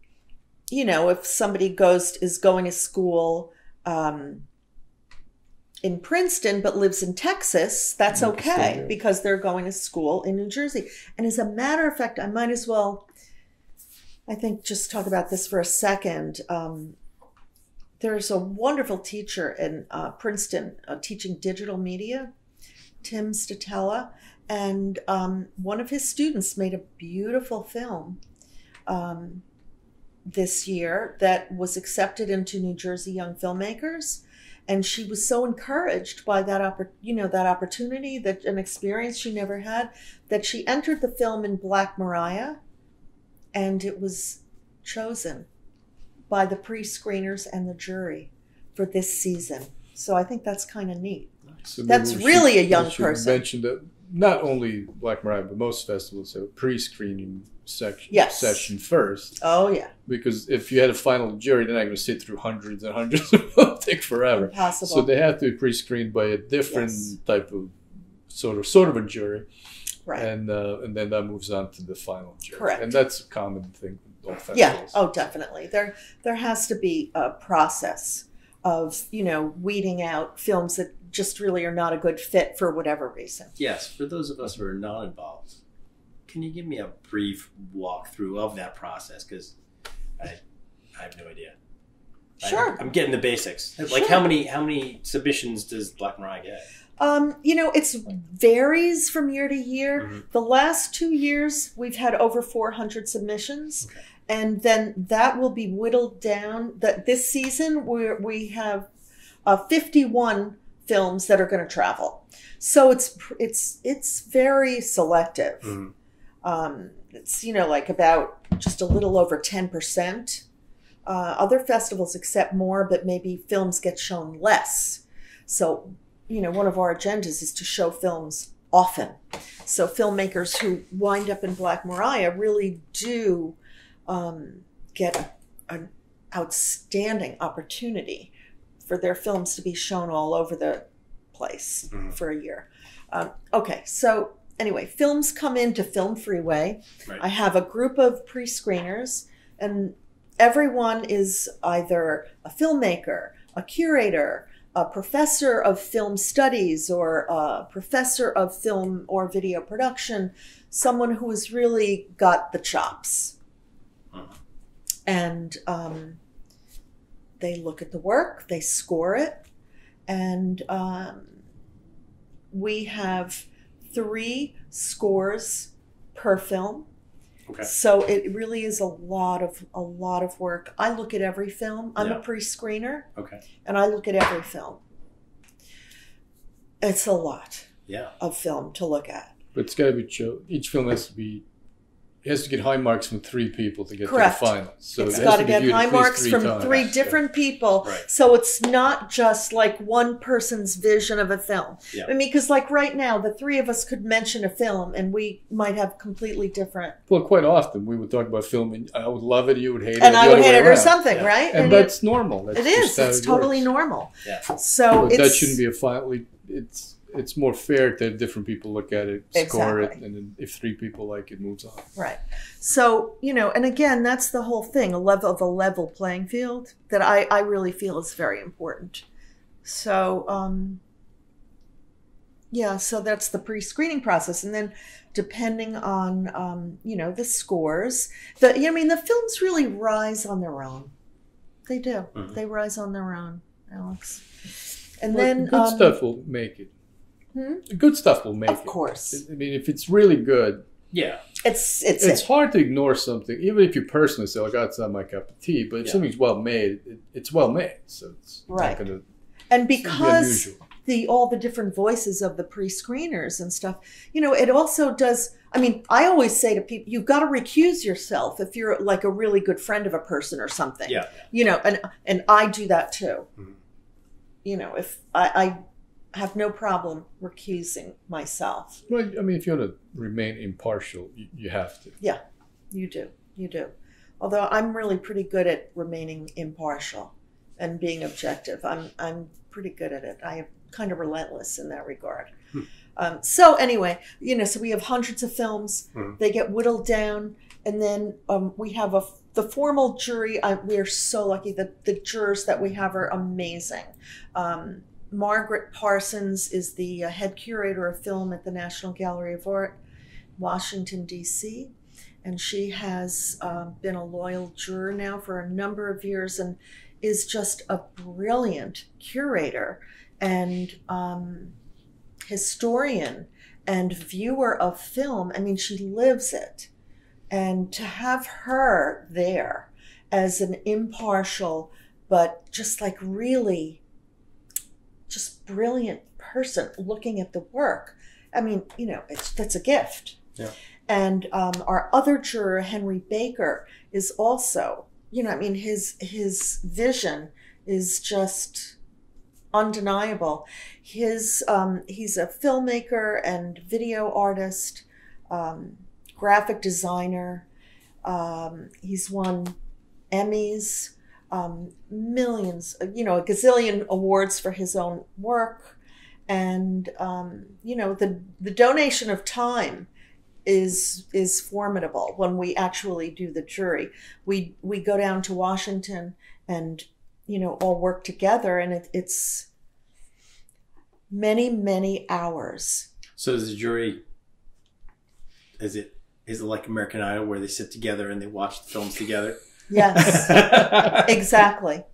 you know, if somebody goes is going to school um, in Princeton but lives in Texas, that's
You can stay
okay because they're going to school in New Jersey. And as a matter of fact, I might as well, I think, just talk about this for a second. Um, there's a wonderful teacher in uh, Princeton uh, teaching digital media, Tim Statella, and um, one of his students made a beautiful film um, this year that was accepted into New Jersey Young Filmmakers, and she was so encouraged by that oppor- you know that opportunity, that an experience she never had, that she entered the film in Black Maria, and it was chosen by the pre-screeners and the jury for this season. So I think that's kind of neat.
So
That's
we
really
should-
a young
should
person.
Mention that not only Black Maria, but most festivals have a pre-screening section
Yes.
session first.
Oh yeah,
Because if you had a final jury, they're not going to sit through hundreds and hundreds of them. Take forever.
impossible.
So they have to be pre-screened by a different
Yes.
type of sort of sort of a jury,
right.
and uh, and then that moves on to the final jury.
Correct.
And that's a common thing with festivals.
Yeah. Oh, definitely. There there has to be a process of you know weeding out films that just really are not a good fit for whatever reason.
Yes, for those of us who are not involved, can you give me a brief walkthrough of that process? Because I, I have no idea.
Sure.
I'm getting the basics. Like
Sure.
how many how many submissions does Black Maria get?
Um, you know, it's varies from year to year.
Mhm.
The last two years, we've had over 400 submissions,
Okay.
and then that will be whittled down. That this season, we we have uh, 51 films that are going to travel. So it's it's it's very selective.
Mhm.
Um, it's you know like about just a little over 10 percent. Uh, other festivals accept more, but maybe films get shown less. So you know, one of our agendas is to show films often. So filmmakers who wind up in Black Maria really do um, get a, an outstanding opportunity for their films to be shown all over the place
Mhm.
for a year. Um, okay, so anyway, films come into FilmFreeway.
Right.
I have a group of pre-screeners, and everyone is either a filmmaker, a curator, a professor of film studies, or a professor of film or video production, someone who has really got the chops. And um, they look at the work, they score it, and um, we have three scores per film.
Okay.
So it really is a lot of a lot of work. I look at every film. I'm
Yeah.
a pre-screener
Okay.
and I look at every film. It's a lot
Yeah.
of film to look at.
But it's got to be cho- each film has to be it has to get high marks from three people to get
Correct.
to the final. So
it's
it has
got
to
to get high marks
three
from
times.
three different people.
Right.
So it's not just like one person's vision of a film.
Yeah.
I mean, because like right now, the three of us could mention a film and we might have completely different.
Well, quite often we would talk about film, and I would love it, you would hate it,
And I would hate it or something,
Yeah.
right?
And
it-
that's normal. That's
it is.
just
It's
it
totally
works.
normal.
Yeah.
So
But
it's,
that shouldn't be a final. It's it's more fair to have different people look at it, score it, and then if three people like it, moves on.
Right. So, you know, and again, that's the whole thing, a level of a level playing field that I, I really feel is very important. So, um, yeah, so that's the pre-screening process. And then depending on, um, you know, the scores, the, you know, I mean, the films really rise on their own. They do.
Mhm.
They rise on their own, Alex. And
Well,
then,
good
um,
stuff will make it.
Hmm?
Good stuff will make
of
it.
course,
I mean, if it's really good,
Yeah.
it's, it's,
it's
it.
hard to ignore something, even if you personally say, "Like, oh, it's not my cup of tea." But if
Yeah.
something's well made, it, it's well made, so it's
Right.
not going to
and because
unusual.
the all the different voices of the pre-screeners and stuff you know it also does i mean i always say to people you've got to recuse yourself if you're like a really good friend of a person or something
Yeah.
you know and and i do that too
Mhm.
you know if i i have no problem recusing myself.
Well, I mean, if you want to remain impartial, you, you have to.
Yeah, you do you do. Although i'm really pretty good at remaining impartial and being objective. I'm i'm pretty good at it. I am kind of relentless in that regard.
Hmm.
um, so anyway you know so we have hundreds of films.
Hmm.
they get whittled down and then um, we have a the formal jury I, we are so lucky that the jurors that we have are amazing. Um, margaret parsons is the uh, head curator of film at the national gallery of art washington d.c and she has um, been a loyal juror now for a number of years and is just a brilliant curator and um, historian and viewer of film. I mean, she lives it. And to have her there as an impartial, but just like really just brilliant person looking at the work, I mean, you know, it's that's a gift.
Yeah.
And um, our other juror, Henry Baker, is also, you know, I mean, his his vision is just undeniable. His um, he's a filmmaker and video artist, um, graphic designer. Um, he's won Emmys, um, millions, you know, a gazillion awards for his own work, and um, you know the the donation of time is is formidable when we actually do the jury. We we go down to Washington and you know all work together, and it, it's many, many hours.
So does the jury? Is it is it like American Idol where they sit together and they watch the films together?
Yes, exactly.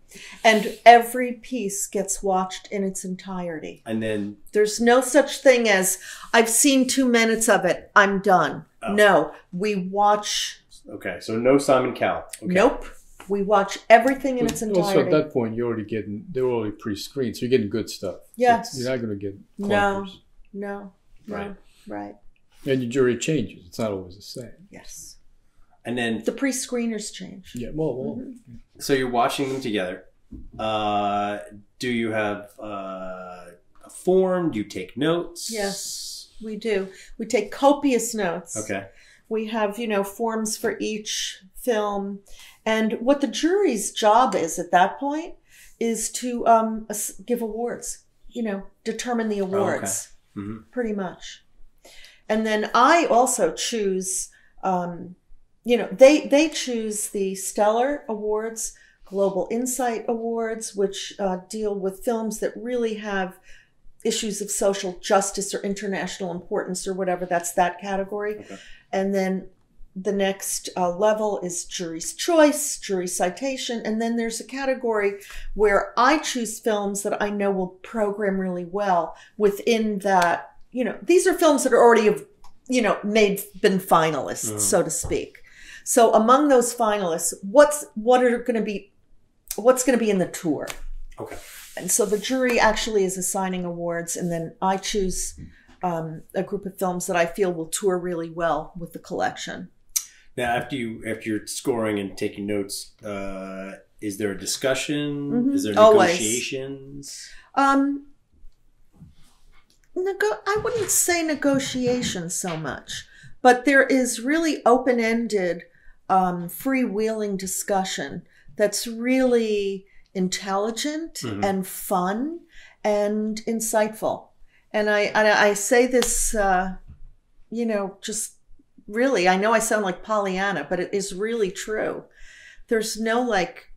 And every piece gets watched in its entirety.
and then
There's no such thing as, I've seen two minutes of it, I'm done.
Oh.
No, we watch,
okay, so no Simon Cowell. Okay.
nope, we watch everything in its entirety.
also, at that point, you're already getting they're already pre-screened, so you're getting good stuff.
Yes.
you're not going to get
No.
clunkers.
No, no,
Right.
right.
And your jury changes; it's not always the same.
Yes.
And then
The pre screeners change.
Yeah, well, well
Mm-hmm.
so you're watching them together. Uh, do you have uh, a form? Do you take notes?
Yes. We do. We take copious notes.
Okay.
We have, you know, forms for each film. And what the jury's job is at that point is to um, give awards, you know, determine the awards,
hmm
pretty much. And then I also choose, um, you know, they, they choose the Stellar Awards, Global Insight Awards, which uh, deal with films that really have issues of social justice or international importance or whatever. That's that category.
Okay.
And then the next uh, level is jury's choice, jury citation, and then there's a category where I choose films that I know will program really well within that. You know, these are films that are already have, you know, made been finalists, so to speak. So among those finalists, what's what are going to be what's going to be in the tour?
Okay.
And so the jury actually is assigning awards, and then I choose um, a group of films that I feel will tour really well with the collection.
Now, after you after you're scoring and taking notes, uh, is there a discussion?
Mhm.
Is there
Always.
negotiations?
Um, nego- I wouldn't say negotiation so much, but there is really open ended, um, freewheeling discussion that's really intelligent
Mhm.
and fun and insightful. And I, and I say this, uh, you know, just really, I know I sound like Pollyanna, but it is really true. There's no like,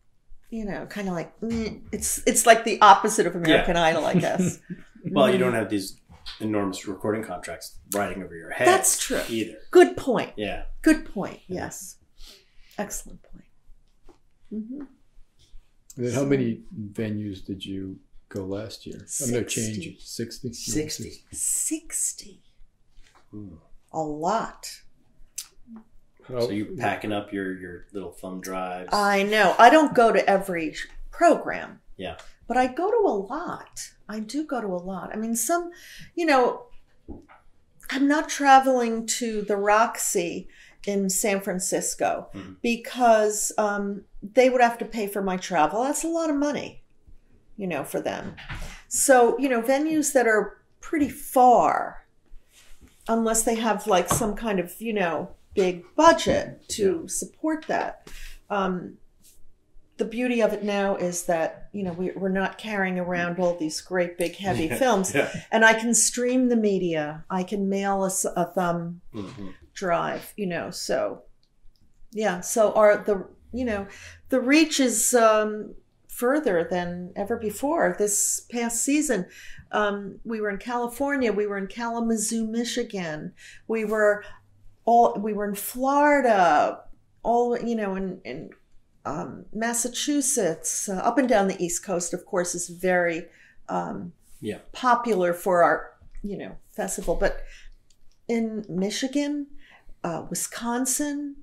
you know, kind of like, mm, it's, it's like the opposite of American Idol, I guess.
Well, you don't have these enormous recording contracts riding over your head.
That's true.
Either.
Good point.
Yeah.
Good point. Yes. Excellent point. hmm
And then how many venues did you go last year? I'm going to change
60.
it. 60?
60.
60.
Hmm.
A lot.
So you're packing up your your little thumb drives.
I know. I don't go to every program.
Yeah.
But I go to a lot. I do go to a lot. I mean, some, you know, I'm not traveling to the Roxy in San Francisco
Mhm.
because um, they would have to pay for my travel. That's a lot of money, you know, for them. So, you know, venues that are pretty far, unless they have like some kind of, you know, big budget to support that. Um, the beauty of it now is that, you know, we, we're not carrying around all these great big heavy
Yeah.
films.
Yeah.
And I can stream the media. I can mail a thumb
Mhm.
Drive, you know. So, yeah. So our the you know the reach is um, further than ever before. This past season, um, we were in California. We were in Kalamazoo, Michigan. We were all we were in Florida. All you know in in um, Massachusetts, uh, up and down the East Coast. Of course, is very um,
Yeah.
popular for our you know festival, but in Michigan, uh, Wisconsin,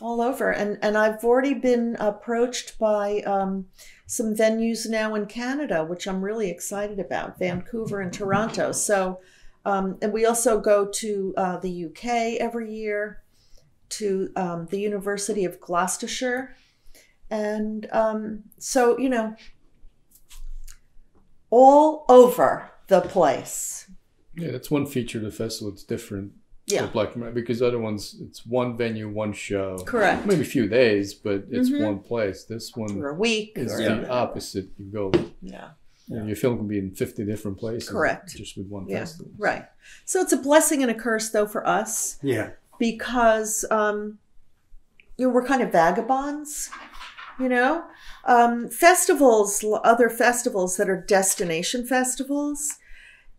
all over. And and I've already been approached by um, some venues now in Canada, which I'm really excited about, Vancouver and Toronto. So, um, and we also go to uh, the UK every year, to um, the University of Gloucestershire, and um, so you know, all over the place.
Yeah, that's one feature of the festival. It's different
Yeah.
with Black Maria because other ones, it's one venue, one show.
Correct.
Maybe a few days, but it's
Mhm.
one place. This one
For a week.
is
or
the
whatever.
opposite. You go,
Yeah.
you know, your film can be in 50 different places.
Correct.
Just with one
Yeah.
festival.
Right. So it's a blessing and a curse, though, for us
Yeah.
because um, you know, we're kind of vagabonds. You know, um, festivals, other festivals that are destination festivals.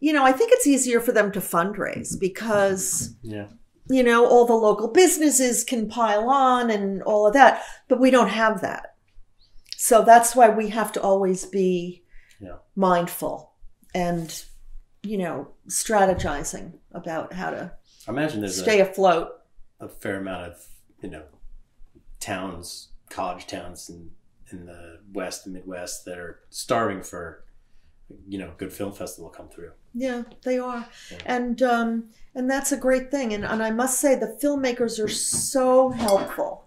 You know, I think it's easier for them to fundraise because
Yeah.
you know, all the local businesses can pile on and all of that, but we don't have that. So that's why we have to always be
Yeah.
mindful and, you know, strategizing about how to
I imagine there's
stay
a,
afloat.
a fair amount of, you know, towns, college towns in, in the West and Midwest that are starving for, you know, good film festival come through.
Yeah, they are.
Yeah.
And um and that's a great thing. And and I must say the filmmakers are so helpful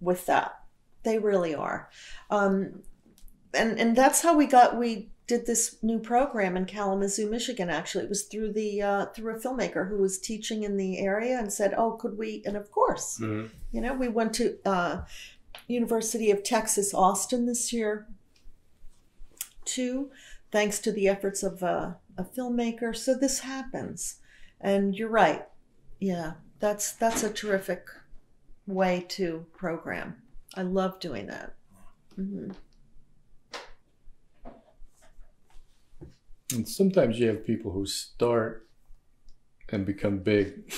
with that. They really are. Um and and that's how we got we did this new program in Kalamazoo, Michigan actually. It was through the uh through a filmmaker who was teaching in the area and said, "Oh, could we?" And of course,
Mm-hmm.
you know, we went to uh University of Texas Austin this year too, thanks to the efforts of uh, a filmmaker. So this happens, and you're right. Yeah, that's that's a terrific way to program. I love doing that. hmm
And sometimes you have people who start and become big.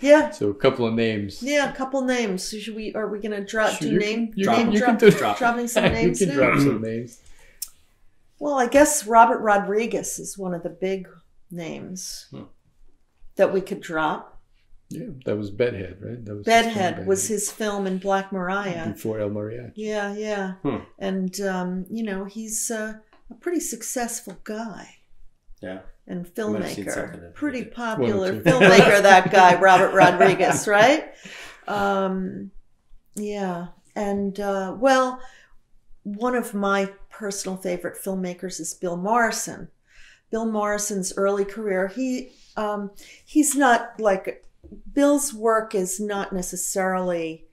Yeah,
so a couple of names.
yeah. A couple names. Should we? Are we gonna drop do
you
name
you
Drop
name.
You
drop,
can
Drop.
dropping some names?
you can
now?
drop some names.
Well, I guess Robert Rodriguez is one of the big names
Hmm.
that we could drop.
Yeah, that was Bedhead, right? That was
Bedhead was his film in Black Maria.
before El Mariachi.
Yeah, yeah.
Hmm.
And, um, you know, he's uh, a pretty successful guy
Yeah.
and
I might have seen something
filmmaker. Pretty popular filmmaker, that guy, Robert Rodriguez, right? Um, yeah. And, uh, well, one of my personal favorite filmmakers is Bill Morrison. Bill Morrison's early career, he um, he's not like Bill's work is not necessarily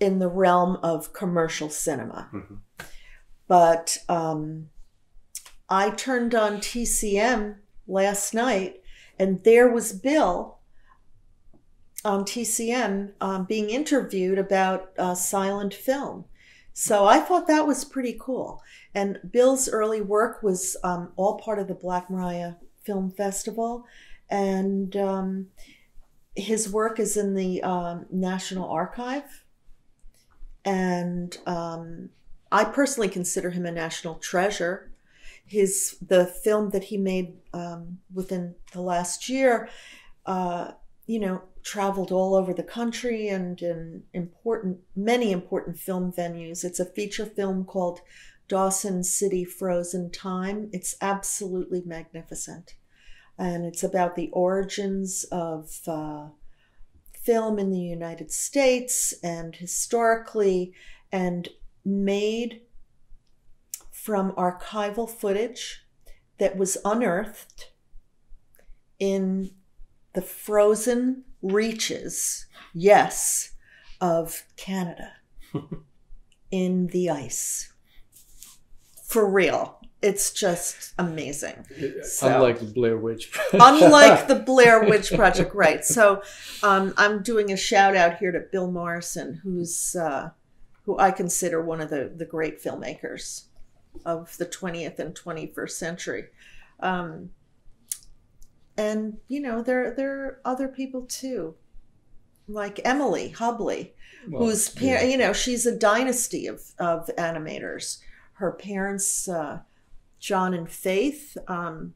in the realm of commercial cinema,
Mhm.
but um, I turned on TCM last night, and there was Bill on TCM um, being interviewed about uh, silent film. So I thought that was pretty cool. And Bill's early work was um, all part of the Black Maria Film Festival, and um, his work is in the um, National Archive. And um, I personally consider him a national treasure. His the film that he made um, within the last year, uh, you know, traveled all over the country and in important many important film venues. It's a feature film called Dawson City Frozen Time. It's absolutely magnificent. And it's about the origins of uh, film in the United States and historically, and made from archival footage that was unearthed in the frozen reaches, yes, of Canada in the ice. For real. It's just amazing. So-
Unlike the Blair Witch.
Unlike the Blair Witch Project, right? So, um, I'm doing a shout out here to Bill Morrison, who's uh, who I consider one of the the great filmmakers of the 20th and 21st century. Um, and you know, there there are other people too, like Emily Hubley,
Well,
whose par-
yeah.
you know she's a dynasty of of animators. Her parents, uh, John and Faith, um,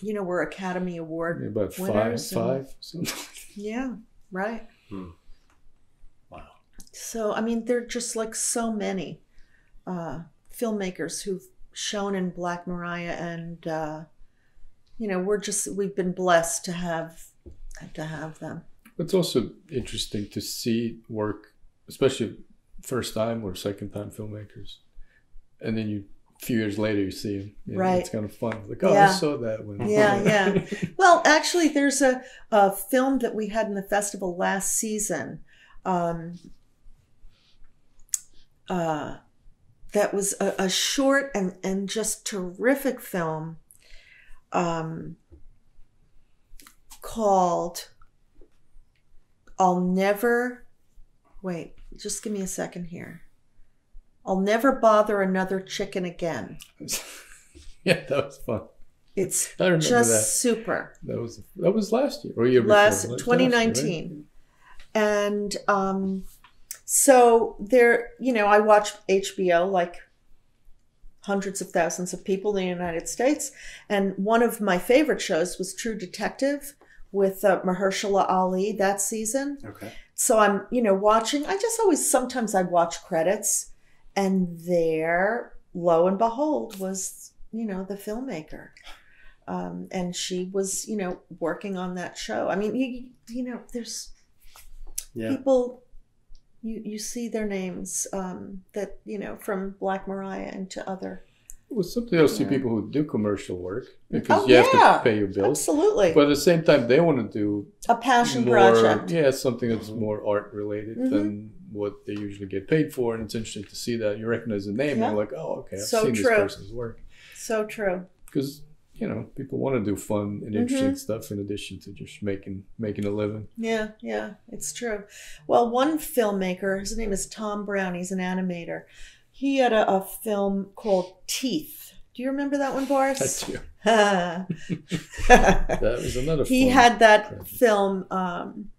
you know, were Academy Award
about five,
winners and-
five, something.
Yeah, right.
Wow.
So I mean, there are just like so many uh, filmmakers who've shown in Black Maria, and uh, you know, we're just we've been blessed to have to have them.
It's also interesting to see work, especially first time or second time filmmakers, and then you a few years later you see them. You know,
Right.
It's kind of fun. Like, oh, I saw that one.
Yeah, yeah. Well, actually, there's a, a film that we had in the festival last season um, uh, that was a, a short and, and just terrific film um, called I'll Never. Wait, just give me a second here. I'll never bother another chicken again.
yeah, that was fun.
It's just
that.
super.
That was that was last year or year
Last
before.
2019. And um, so there, you know, I watch HBO like hundreds of thousands of people in the United States. And one of my favorite shows was True Detective with uh, Mahershala Ali that season.
Okay.
So I'm, you know, watching. I just always, sometimes I'd watch credits, and there, lo and behold, was, you know, the filmmaker. Um, and she was, you know, working on that show. I mean, you, you know, there's
Yeah.
people you you see their names um, that you know from Black Maria and to other.
Well, something else to
Yeah.
people who do commercial work because
Oh,
you have
yeah.
to pay your bills.
Absolutely,
But at the same time, they want to do
a passion
more,
project.
yeah, something that's more art related
Mhm.
than what they usually get paid for. And it's interesting to see that you recognize the name
Yeah.
and you're like, oh, okay, I've
So
seen
true.
this person's work.
So true.
Because you know, people want to do fun and
Mm-hmm.
interesting stuff in addition to just making making a living.
Yeah, yeah, it's true. Well, one filmmaker, his name is Tom Brown. He's an animator. He had a, a film called Teeth. Do you remember that one, Boris?
You.
he
That was another. fun
had that
project.
film um,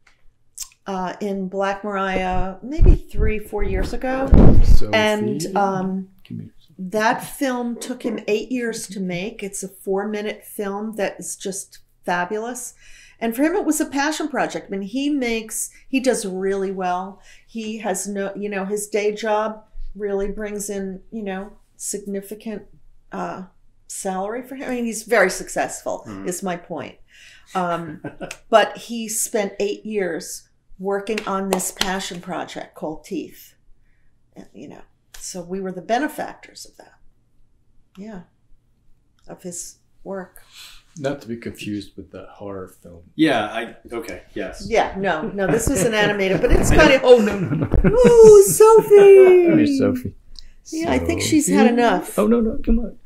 uh, in Black Maria maybe three, four years ago.
Sophie.
And um,
Give me-
that film took him eight years to make. It's a four minute film that is just fabulous. And for him, it was a passion project. I mean, he makes, he does really well. He has no, you know, his day job really brings in, you know, significant uh, salary for him. I mean, he's very successful,
Mhm.
is my point. Um, but he spent eight years working on this passion project called Teeth. You know, so we were the benefactors of that. Yeah, of his work.
Not to be confused with that horror film.
Yeah. I. Okay. Yes.
Yeah, no, no, this was an animated, but it's kind of.
Oh no no no!
Oh, Sophie!
Come here, Sophie.
Yeah, I think she's had enough.
Oh no no! Come on.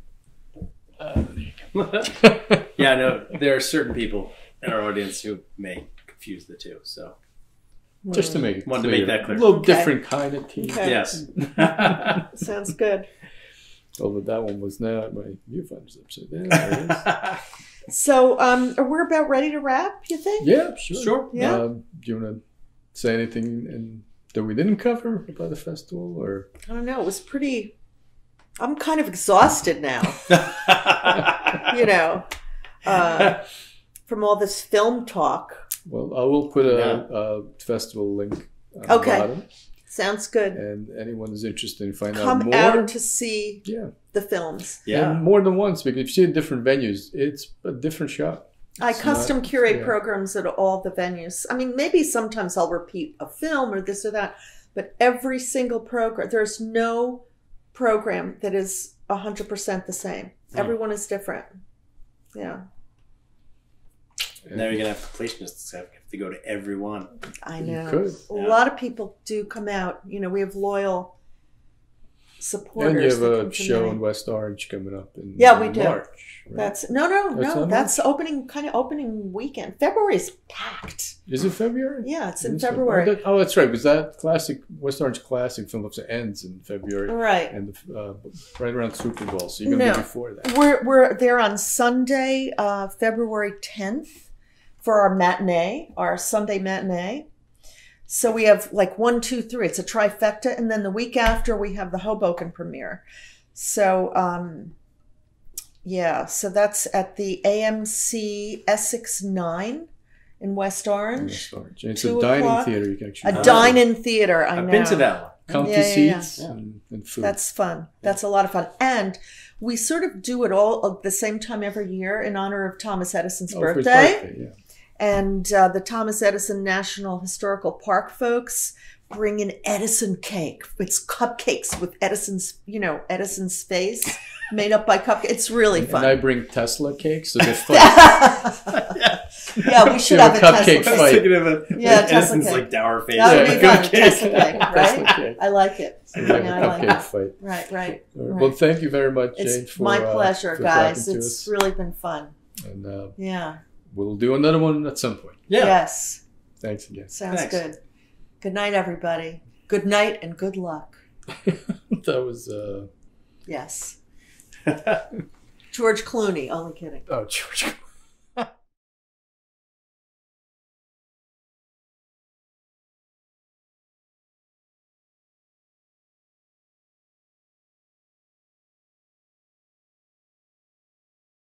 Uh, there you go.
yeah. No. There are certain people in our audience who may confuse the two. So
Just to make it
Wanted to make that clear.
A little
Okay.
different kind of tea.
Okay.
yes.
Sounds good.
Although that one was not my viewfinder's upside down. There it
So, um, we're about ready to wrap. You think?
yeah, sure.
Sure.
Yeah.
Um, do you want to say anything in, that we didn't cover about the festival, or
I don't know. It was pretty. I'm kind of exhausted now. You know, uh, from all this film talk.
Well, I will put a,
Yeah.
a festival link on
Okay.
the bottom,
Sounds good.
and anyone is interested in finding out more.
Come out to see
yeah,
the films.
yeah.
and more than once because if you see it in different venues, it's a different shot.
I
It's
custom
not-
curate
yeah.
programs at all the venues. I mean, maybe sometimes I'll repeat a film or this or that, but every single program, there's no program that is 100% the same.
Mm.
Everyone is different. Yeah,
And
Now you're gonna have completionists have to go to every one.
I
You
know.
could.
A
Yeah.
lot of people do come out. You know, we have loyal supporters.
And you have a show in West Orange coming up in
Yeah, we do.
March. right?
That's no, no,
That's
no.
not
That's opening kind of opening weekend. February is packed.
Is it February?
Yeah, it's in
Is it?
February.
Oh, that- oh, that's right. Because that classic West Orange Classic Film Festival ends in February,
Right.
and uh, right around Super Bowl. So you're gonna
No.
be before that.
We're we're there on Sunday, uh, February tenth, for our matinee, our Sunday matinee. So we have like one, two, three. It's a trifecta, and then the week after we have the Hoboken premiere. So um, yeah, so that's at the AMC Essex Nine in West Orange,
West Orange. It's
Two
a dining
o'clock.
theater. You can actually
a dine-in theater. I
I've
know.
been to that one.
comfy
Yeah, yeah, yeah.
seats
Yeah.
And, and food.
That's fun. That's a lot of fun. And we sort of do it all at the same time every year in honor of Thomas Edison's
Oh, for his
birthday.
birthday, yeah.
And uh, the Thomas Edison National Historical Park folks bring an Edison cake. It's cupcakes with Edison's, you know, Edison's face made up by cupcakes. It's really fun.
And I bring Tesla cakes, so they're fun.
yeah, we should have
have
a
a
Tesla
cupcake
I
cake.
fight.
of a
Yeah,
like
Tesla
Edison's
cake.
like dour face.
That would be fun.
cupcake.
Tesla cake,
Tesla
right?
cake.
I like it.
So we
Yeah,
a
I like
cupcake
it.
fight.
Right, right.
All right.
right.
Well, thank you very much, Jane,
It's
for
my
uh,
pleasure,
for
guys. It's really been fun.
And uh,
Yeah.
We'll do another one at some point.
Yeah.
Yes.
Thanks again.
Sounds
Thanks.
good. Good night, everybody. Good night and good luck.
that was uh,
Yes. George Clooney. Only kidding.
Oh, George.